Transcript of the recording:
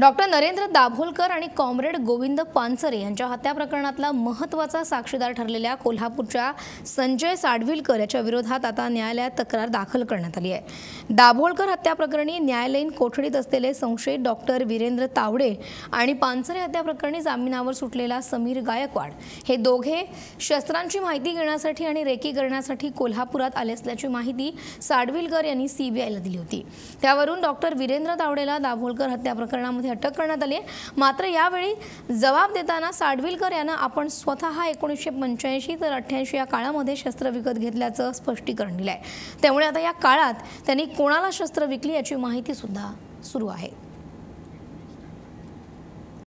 Doctor Narendra Dabholkar आणि comrade Govind Pansare यांच्या हत्या प्रकरणातला महत्त्वाचा साक्षीदार ठरलेल्या कोल्हापूरच्या संजय साडविलकर याच्या विरोधात आता न्यायालयात तक्रार दाखल करण्यात आली आहे. दाभोलकर हत्या प्रकरणी न्यायालयीन कोठडीत असलेले संशयित डॉक्टर वीरेंद्र तावडे आणि पानसरे हत्या प्रकरणी जामिनावर सुटलेला समीर गायकवाड हे दोघे शस्त्रांची माहिती घेण्यासाठी आणि रेकी करण्यासाठी कोल्हापुरात आले असल्याची माहिती साडविलकर यांनी सीबीआयला दिली होती. त्यावरून डॉक्टर वीरेंद्र तावडेला दाभोलकर हत्या प्रकरणामध्ये अटक करण्यात आली आहे. मात्र यावेळी जबाब देताना साडविलकर यांना आपण स्वतः एकोणीसशे पंच्याऐंशी तर अठ्ठ्याऐंशी या काळामध्ये शस्त्र विकत घेतल्याचं स्पष्टीकरण दिलं आहे त्यामुळे आता या काळात त्यांनी कोणाला शस्त्र विकली याची माहिती सुद्धा सुरू आहे.